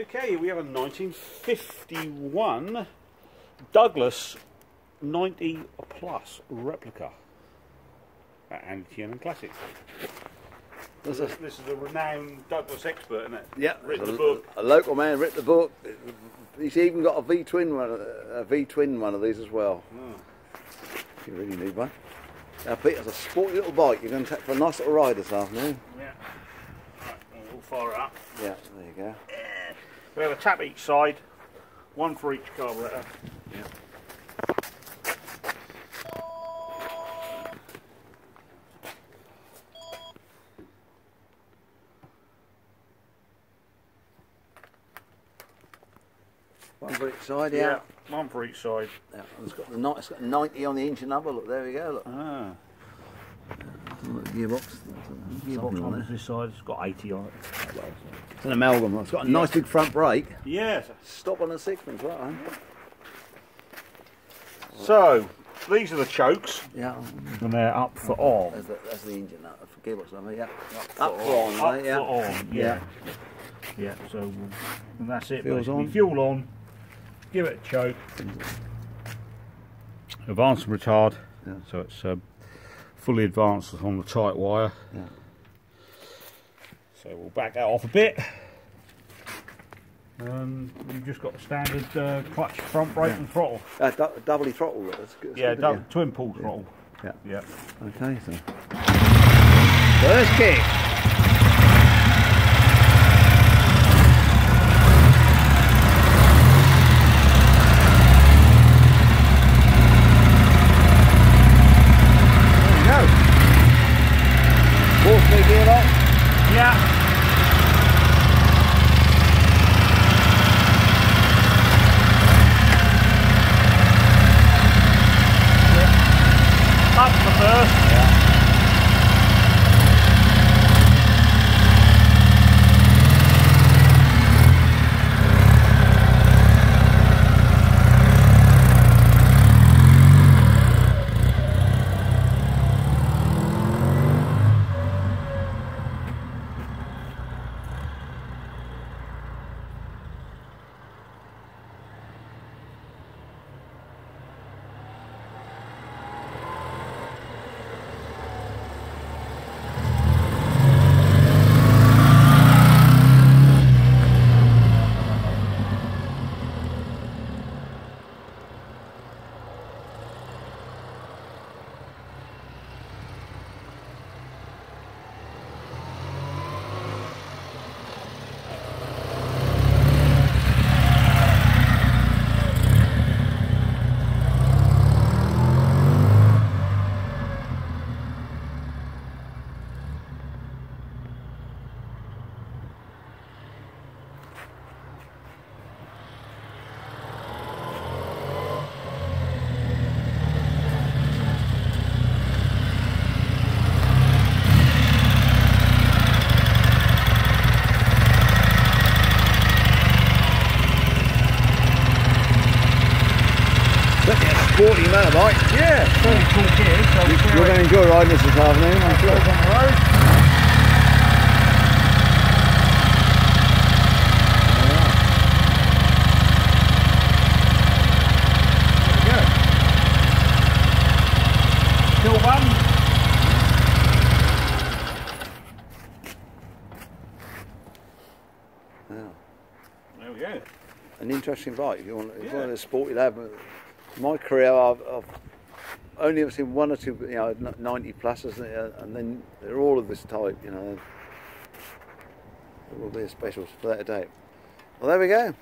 Okay, we have a 1951 Douglas 90 plus replica at Andy Classics. This is, this is a renowned Douglas expert, isn't it? Yeah, Written a, the book. A local man written the book. He's even got a V twin one, a V twin one of these as well. Oh. You really need one. Now, Pete, that's a sporty little bike. You're going to take for a nice little ride this afternoon. Yeah. Right, well, fire it up. Yeah, there you go. We have a tap each side, one for each carburetor. Yeah. One for each side, yeah. one for each side. yeah. It's got the it's got 90 on the engine number. Look, there we go. Look, Ah. Gearbox. Gearbox on this side, it's got 80 on it. It's an amalgam. It's got a nice big front brake. Yes. Stop on a sixpence, right? Huh? So, these are the chokes, Yeah. and they're up for on. That's the, that's the engine, that, the gearbox number, yeah. Up Up for on, Up right, yeah. for on, yeah. Yeah, so and that's it. Fuel's basically. on. Fuel on, give it a choke. Advance and retard, Yeah. so it's um, fully advanced on the tight wire. Yeah. So we'll back that off a bit. Um, you've just got the standard uh, clutch, front brake, and throttle. Uh, Doherty throttle, that's good. Yeah, good, dou- twin pull throttle. Yeah. Yeah. Okay, so. First kick. Sporty motorbike. Yeah, very cool gear. So we'll see You're going to enjoy riding this this afternoon, I'm sure. on the road. There we go. Still one. Yeah. There we. An interesting bike. If you want, if you Yeah. want a sporty lad. My career, I've, I've only ever seen one or two, you know, 90 pluses, uh, and then they're all of this type. You know, It will be a special for that date. Well, there we go.